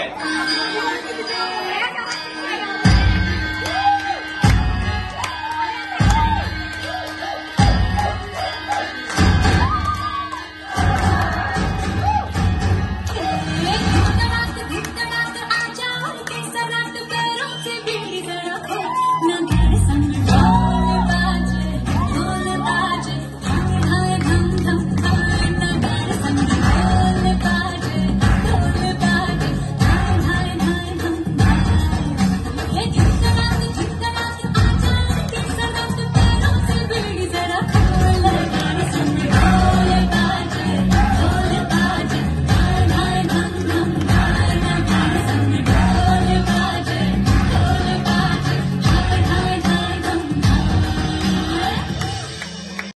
Hey!